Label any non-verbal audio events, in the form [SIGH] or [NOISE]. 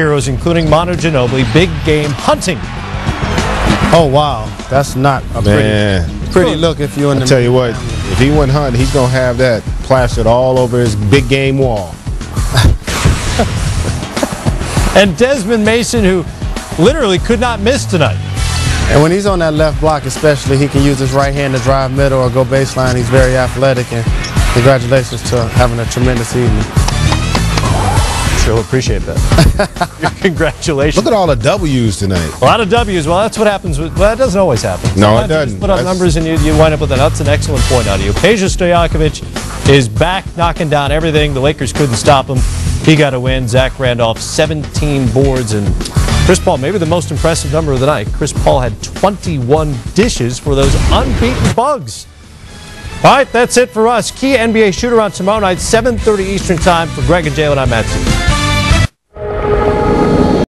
heroes, including Manu Ginobili, big game hunting. Oh wow, that's not a Man. pretty, pretty look if you're in the. I tell you what, if he went hunting, he's gonna have that plastered all over his big game wall. [LAUGHS] And Desmond Mason, who literally could not miss tonight. And when he's on that left block, especially, he can use his right hand to drive middle or go baseline. He's very athletic, and congratulations to having a tremendous evening. Sure appreciate that. [LAUGHS] Congratulations. Look at all the W's tonight. A lot of W's. Well, that's what happens. With, well, that doesn't always happen. No, it Sometimes you just doesn't. Put up That's- numbers and you, you wind up with an. That's an excellent point out of you. Peja Stojakovic is back, knocking down everything. The Lakers couldn't stop him. He got a win. Zach Randolph, 17 boards, and Chris Paul, maybe the most impressive number of the night. Chris Paul had 21 dishes for those unbeaten Bugs. All right, that's it for us. Key NBA shoot around tomorrow night, 7:30 Eastern Time. For Greg and Jalen, I'm Matt.